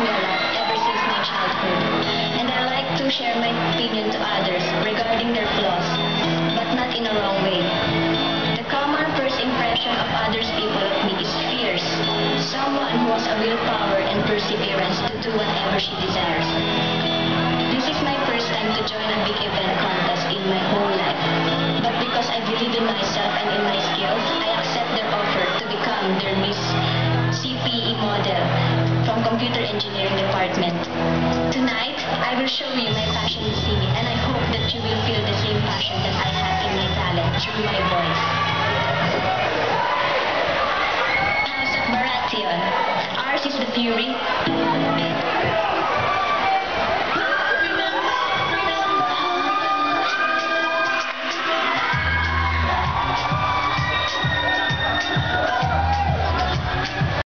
Ever since my childhood, and I like to share my opinion to others regarding their flaws, but not in a wrong way. The common first impression of others people of me is fierce, someone who has a willpower and perseverance to do whatever she desires. Computer Engineering Department. Tonight, I will show you my passion in singing and I hope that you will feel the same passion that I have in my talent through my voice. House of Baratheon. Ours is the fury,